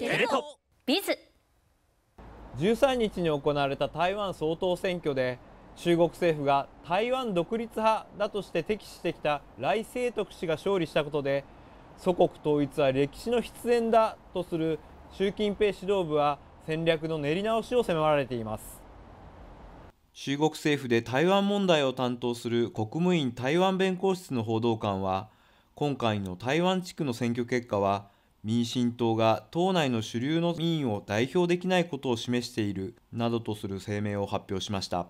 テレ東ビズ。13日に行われた台湾総統選挙で中国政府が台湾独立派だとして敵視してきた来清徳氏が勝利したことで祖国統一は歴史の必然だとする習近平指導部は戦略の練り直しを迫られています。中国政府で台湾問題を担当する国務院台湾弁公室の報道官は今回の台湾地区の選挙結果は民進党が党内の主流の民意を代表できないことを示しているなどとする声明を発表しました。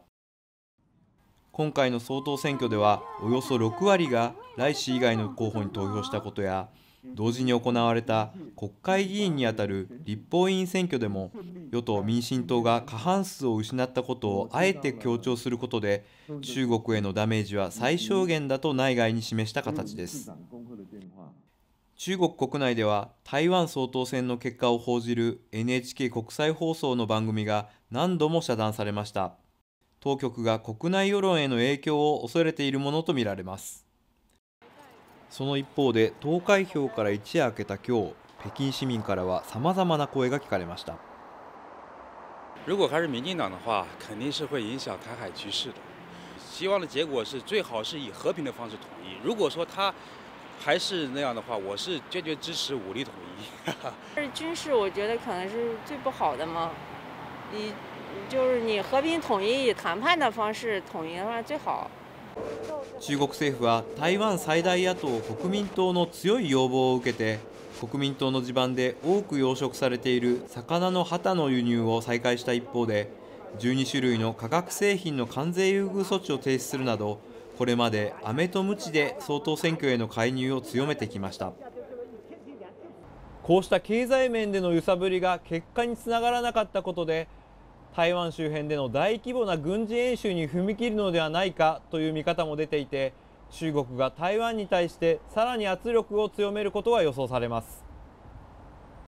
今回の総統選挙ではおよそ6割が来氏以外の候補に投票したことや同時に行われた国会議員にあたる立法委員選挙でも与党・民進党が過半数を失ったことをあえて強調することで中国へのダメージは最小限だと内外に示した形です。中国国内では台湾総統選の結果を報じる NHK 国際放送の番組が何度も遮断されました当局が国内世論への影響を恐れているものとみられますその一方で投開票から一夜明けた今日北京市民からはさまざまな声が聞かれました如果还是民进党的话，肯定是会影响台海局势的。希望的结果是最好是以和平的方式统一。如果说他还是那样的话，我是坚决支持武力统一。是军事，我觉得可能是最不好的嘛。你就是你和平统一以谈判的方式统一的话最好。中国政府は台湾最大野党国民党の強い要望を受けて国民党の地盤で多く養殖されている魚の旗の輸入を再開した一方で12種類の化学製品の関税優遇措置を停止するなどこれまで飴と鞭で総統選挙への介入を強めてきました。こうした経済面での揺さぶりが結果につながらなかったことで台湾周辺での大規模な軍事演習に踏み切るのではないかという見方も出ていて中国が台湾に対してさらに圧力を強めることが予想されます。